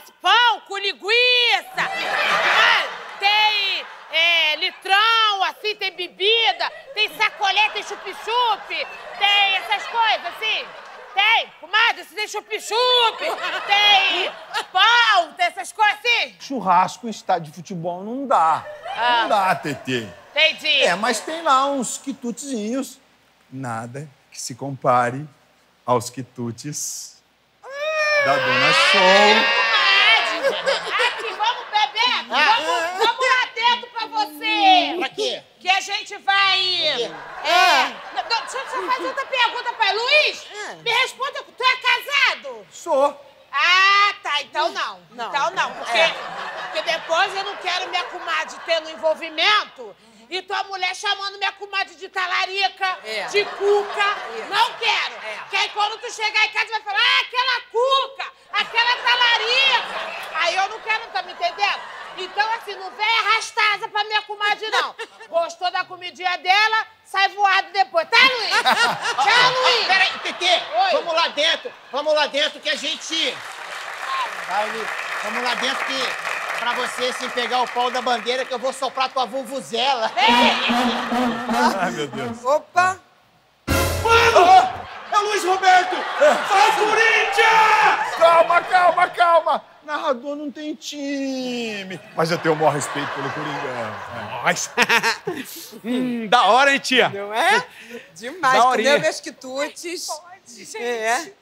negócio. Pão com linguiça. Tem é, litrão, assim, tem bebida. Tem sacolé, tem chup-chup. Tem essas coisas, assim. Tem, comadre, você tem chup-chup. Tem pão, tem essas coisas assim. Churrasco em estádio de futebol não dá. Ah. Não dá, TT. Entendi. É, mas tem lá uns quitutezinhos. Nada que se compare aos quitutes da Dona Show. Comadre, aqui, vamos beber? Vamos, vamos lá dentro pra você. Pra quê? Que a gente vai. É. Não, não, deixa eu só fazer outra pergunta pra Luiz. Me responda, tu é casado? Sou. Ah, tá. Então não. Não. Então não, porque, É. porque depois eu não quero minha comadre tendo envolvimento e tua mulher chamando minha comadre de talarica, É. de cuca. Isso. Não quero. É. Que aí quando tu chegar em casa vai falar, ah, aquela cuca, aquela talarica. Aí eu não quero, tá me entendendo? Então, assim, não vem arrastar asa pra minha comadre, não. Gostou da comidinha dela, sai voado depois. Tá, Luiz? Tchau, Luiz. Peraí, Tetê, vamos lá dentro. Vamos lá dentro que a gente... Vai, Luiz. Vamos lá dentro que... Pra você, assim, pegar o pau da bandeira que eu vou soprar tua vuvuzela. Ai, meu Deus. Opa! Mano! É o Luiz Roberto! Vai, Corinthians! Calma, calma, calma. Narrador não tem time. Mas eu tenho o maior respeito pelo Coringão. Mas... hum, da hora, hein, tia? Não é? Demais. Daorinha. Comeu meus quitutes. Pode, gente. É. Onde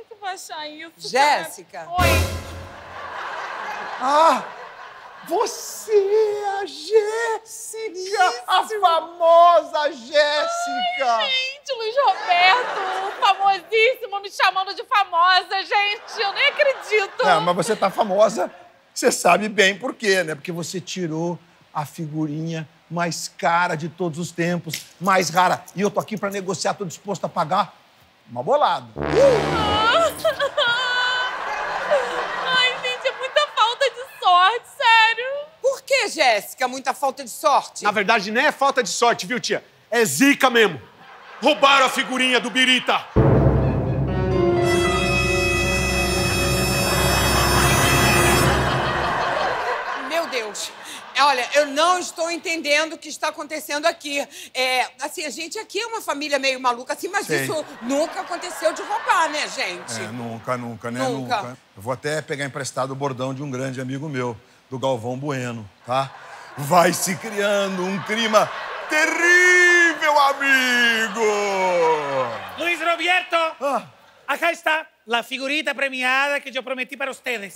é que eu vou achar isso? Jéssica. Oi. Ah, você é a Jéssica! A famosa Jéssica! Gente, Luiz Roberto, chamando de famosa, gente. Eu nem acredito. Não, mas você tá famosa, você sabe bem por quê, né? Porque você tirou a figurinha mais cara de todos os tempos, mais rara. E eu tô aqui pra negociar, tô disposto a pagar uma bolada. Ai, gente, é muita falta de sorte, sério. Por que, Jéssica? Muita falta de sorte? Na verdade, nem é falta de sorte, viu, tia? É zica mesmo. Roubaram a figurinha do Birita. Olha, eu não estou entendendo o que está acontecendo aqui. É, assim, a gente aqui é uma família meio maluca, assim, mas Sei. isso nunca aconteceu de roubar, né, gente? É, nunca, nunca, né? Nunca. Eu vou até pegar emprestado o bordão de um grande amigo meu, do Galvão Bueno, tá? Vai se criando um clima terrível, amigo! Luis Roberto, Ah, acá está la figurita premiada que yo prometí para ustedes.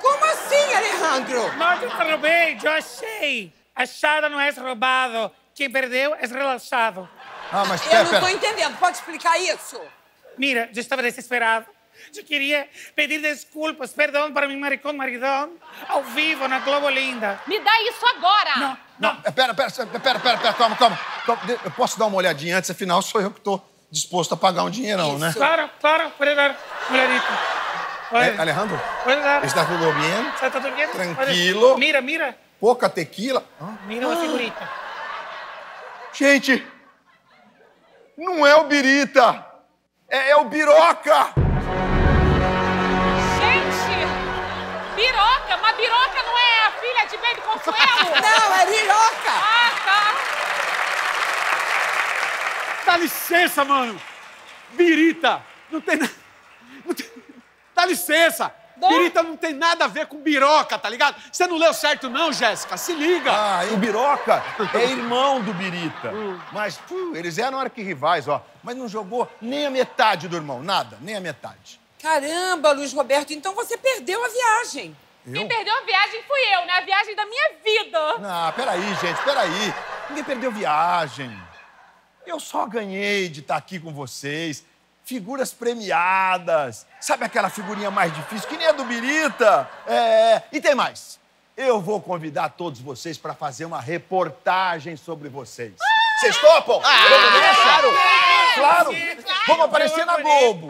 Como assim, Alejandro? No, yo te robé, yo achei. Achado no es robado. Quien perdeu es relaxado. ah mas Eu pera, não estou pera. entendendo. Pode explicar isso? Mira, yo estaba desesperado. Yo quería pedir desculpas, perdón para mi maricón maridón, ao vivo na Globo Linda. Me dá isso agora! Não, Não, não. é, pera, pera, pera, pera, pera, calma, calma. Eu posso dar uma olhadinha antes, afinal sou eu que tô disposto a pagar um dinheirão, né? Claro, claro, puede dar olhadita. É, Puede, Alejandro, dar. está tudo bem? ¿Está todo bien? Puede- Tranquilo. Mira, mira, Pouca tequila. Ah, mira la figurita. Gente, não é o Birita, é, é o Biroca. Gente! Biroca! Mas Biroca não é a filha de Baby Consuelo? Não, é Liroca! Ah, tá. Dá licença, mano. Birita. Não tem nada. Dá licença. Birita não tem nada a ver com biroca, tá ligado? Você não leu certo, não, Jéssica? Se liga. Ah, o Biroca é irmão do Birita. Mas, pô, eles eram arquirrivais, ó. Mas não jogou nem a metade do irmão, nada, nem a metade. Caramba, Luiz Roberto, então você perdeu a viagem. Quem perdeu a viagem fui eu, né? A viagem da minha vida. Ah, peraí, gente, peraí. Ninguém perdeu viagem. Eu só ganhei de estar aqui com vocês. Figuras premiadas. Sabe aquela figurinha mais difícil, que nem a do Birita? É. E tem mais. Eu vou convidar todos vocês para fazer uma reportagem sobre vocês. Vocês topam? Vamos nessa? Claro! Claro! Vamos aparecer na Globo.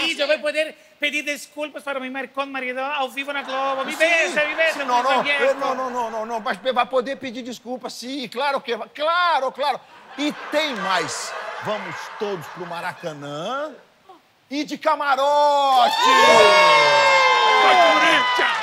Sí, yo voy a poder pedir disculpas para mi maricón maridón ao vivo na Globo. Me beija, me beija. Sim, não, não, eu- não, não, não, não, não, mas vai poder pedir desculpa, sim, claro que vai, claro, claro. E tem mais. Vamos todos pro Maracanã. E de camarote! Vai, Corinthians!